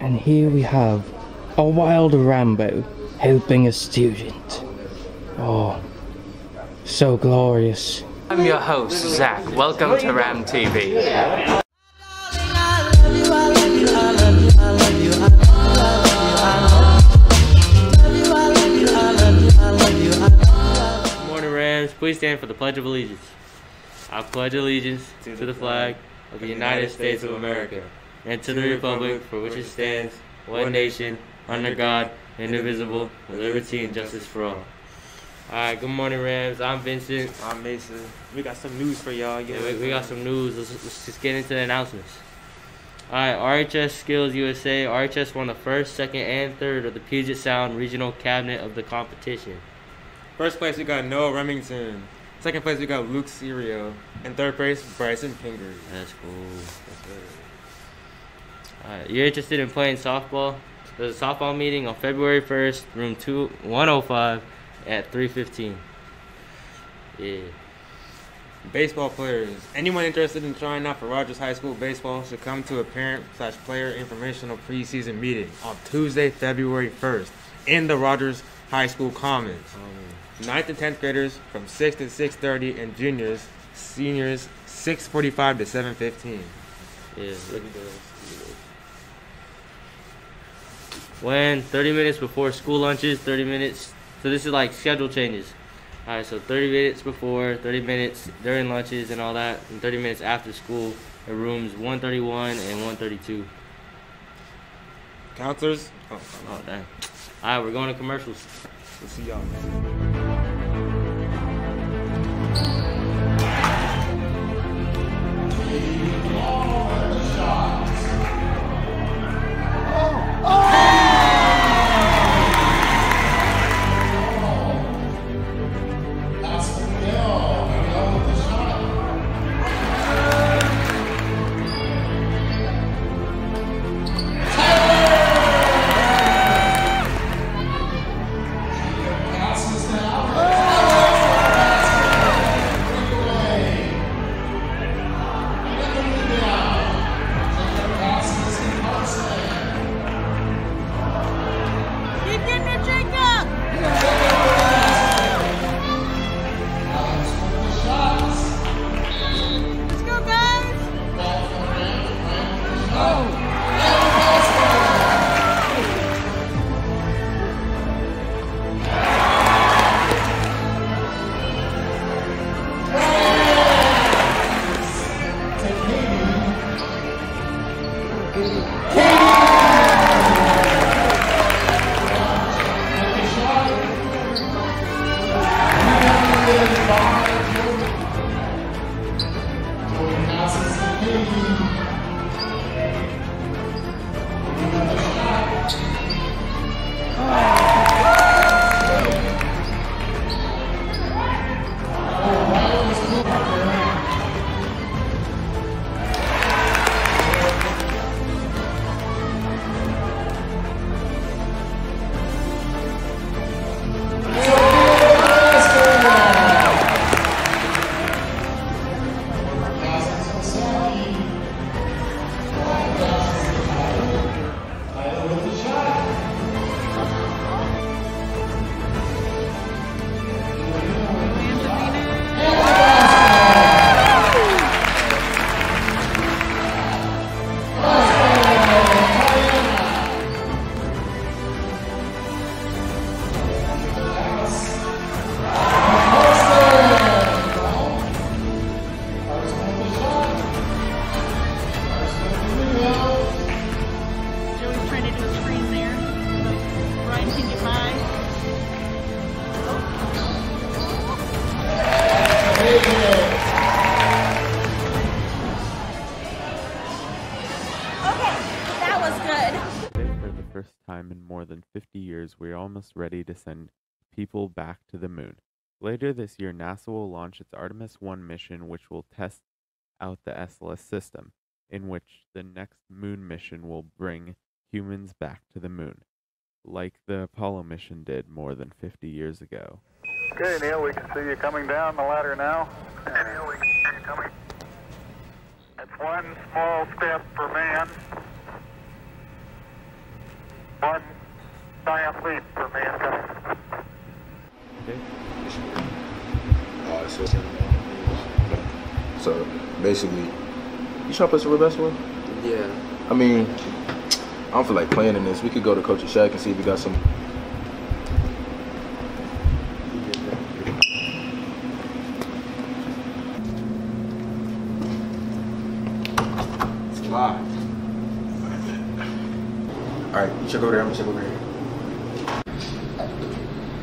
And here we have a wild Rambo helping a student. Oh, so glorious. I'm your host, Zach. Welcome to Ram TV. Good morning, Rams. Please stand for the Pledge of Allegiance. I pledge allegiance to, the flag of the United States of America and to the republic for which it stands, one nation, under God, indivisible, with liberty and justice for all. Alright, good morning, Rams. I'm Vincent. I'm Mason. We got some news for y'all. Yeah, we, we got some news. Let's, let's just get into the announcements. Alright, RHS Skills USA. RHS won the first, second, and third of the Puget Sound Regional Cabinet of the competition. First place we got Noah Remington. Second place we got Luke Serio. And third place Bryson Pingery. That's cool. Alright, you're interested in playing softball? There's a softball meeting on February 1st, room 2 105 at 315. Yeah. Baseball players. Anyone interested in trying out for Rogers High School baseball should come to a parent slash player informational preseason meeting on Tuesday, February 1st in the Rogers High School Commons. Ninth and 10th graders from 6 to 6.30 and juniors, seniors 6.45 to 7.15. Yeah, look at those. When 30 minutes before school lunches, 30 minutes. So this is like schedule changes. All right, so 30 minutes before, 30 minutes during lunches and all that, and 30 minutes after school at rooms 131 and 132. Counselors, oh, Oh, dang. All right, we're going to commercials. we'll see y'all. Oh! Years, we're almost ready to send people back to the moon. Later this year, NASA will launch its Artemis 1 mission, which will test out the SLS system, in which the next moon mission will bring humans back to the moon, like the Apollo mission did more than 50 years ago. Okay, Neil, we can see you coming down the ladder now. Okay, Neil, we can see you coming. That's one small step for man, triathlete for me incoming. Uh, so, so basically, you trying to play some real basketball? Yeah. I mean, I don't feel like playing in this. We could go to Coach Shaq and see if we got some. It's live. All right, you check over there. I'm gonna check over here.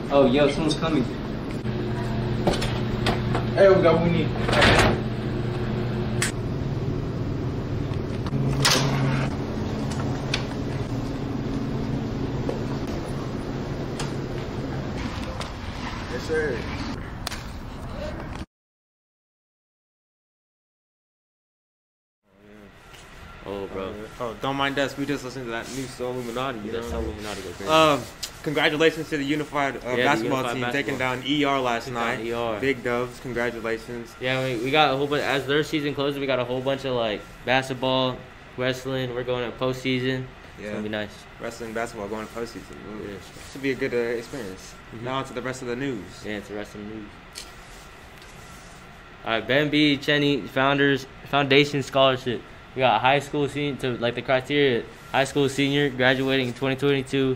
Oh, yo, someone's coming. Hey, we got what we need. Yes, sir. Oh, bro. Oh, don't mind us. We just listened to that new Soul Illuminati. You know? how Illuminati go crazy. Um, congratulations to the unified uh, the basketball unified team basketball. taking down ER last night. ER. Big doves. Congratulations. Yeah, we, we got a whole bunch. As their season closes, we got a whole bunch of like basketball, wrestling. We're going to postseason. It's Yeah. gonna be nice. Wrestling, basketball going to postseason. Ooh, Yeah. Should be a good uh, experience. Now on to the rest of the news. Yeah, it's the rest of the news. All right, Ben B. Cheney Founders Foundation Scholarship. We got high school senior to like the criteria. High school senior graduating in 2022,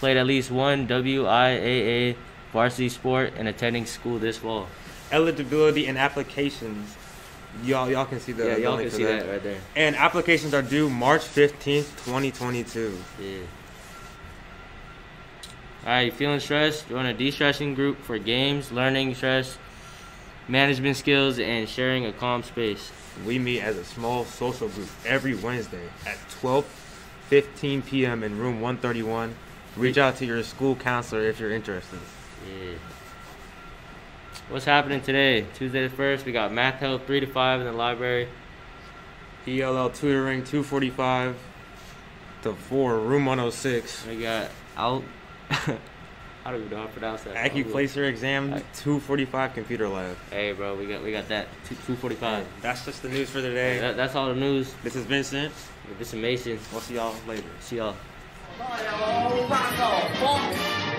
played at least one WIAA varsity sport, and attending school this fall. Eligibility and applications. Y'all, y'all can see the. yeah, y'all can see that right there. And applications are due March fifteenth, twenty twenty two. Yeah. All right, you feeling stressed? Join a de-stressing group for games, learning stress, management skills, and sharing a calm space. We meet as a small social group every Wednesday at 12:15 p.m. in room 131. Reach out to your school counselor if you're interested. Yeah. What's happening today? Tuesday the first. We got math help three to five in the library. ELL tutoring 245 to 4 room 106. We got out. I don't even know how to pronounce that. Accuplacer exam 245 computer lab. Hey, bro, we got we got that two forty five. That's just the news for today. That, that's all the news. This is Vincent. This is Mason. We'll see y'all later. See y'all. Rocco, funk.